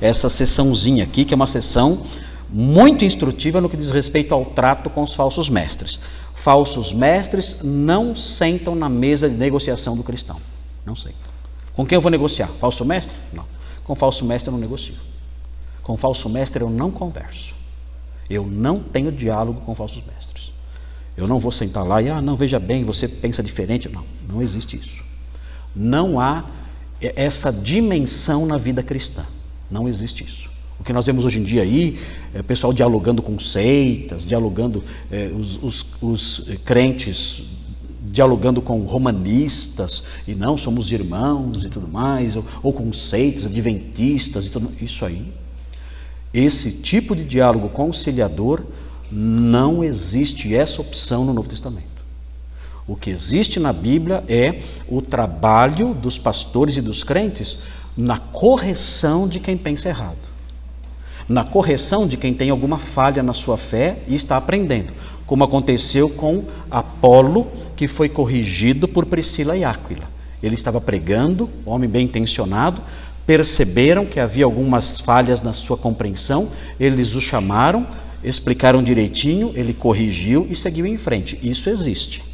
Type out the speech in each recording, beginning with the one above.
essa sessãozinha aqui, que é uma sessão muito instrutiva no que diz respeito ao trato com os falsos mestres. Falsos mestres não sentam na mesa de negociação do cristão. Não sentam. Com quem eu vou negociar? Falso mestre? Não. Com falso mestre eu não negocio. Com falso mestre eu não converso. Eu não tenho diálogo com falsos mestres. Eu não vou sentar lá e, ah, não, veja bem, você pensa diferente. Não, não existe isso. Não há essa dimensão na vida cristã. Não existe isso. O que nós vemos hoje em dia aí, é pessoal dialogando com seitas, dialogando, é, os, os, os crentes dialogando com romanistas, e não somos irmãos e tudo mais, ou, ou com seitas, adventistas e tudo isso aí. Esse tipo de diálogo conciliador não existe essa opção no Novo Testamento. O que existe na Bíblia é o trabalho dos pastores e dos crentes na correção de quem pensa errado, na correção de quem tem alguma falha na sua fé e está aprendendo, como aconteceu com Apolo, que foi corrigido por Priscila e Áquila. Ele estava pregando, homem bem intencionado, perceberam que havia algumas falhas na sua compreensão, eles o chamaram, explicaram direitinho, ele corrigiu e seguiu em frente. Isso existe.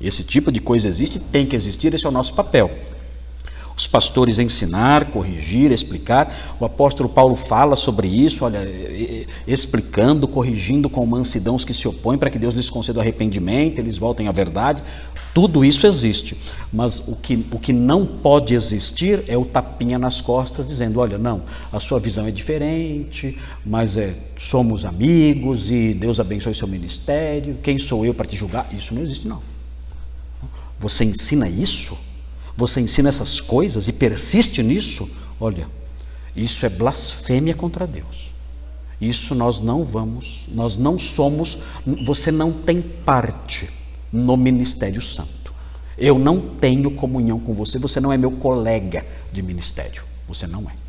Esse tipo de coisa existe, tem que existir, esse é o nosso papel os pastores ensinar, corrigir, explicar. O apóstolo Paulo fala sobre isso, olha, explicando, corrigindo com mansidão os que se opõem para que Deus lhes conceda arrependimento, eles voltem à verdade. Tudo isso existe, mas o que, o que não pode existir é o tapinha nas costas dizendo: olha, não, a sua visão é diferente, mas é, somos amigos e Deus abençoe seu ministério. Quem sou eu para te julgar? Isso não existe, não. Você ensina isso? Você ensina essas coisas e persiste nisso, olha, isso é blasfêmia contra Deus. Isso nós não vamos, nós não somos, você não tem parte no ministério santo. Eu não tenho comunhão com você, você não é meu colega de ministério, você não é.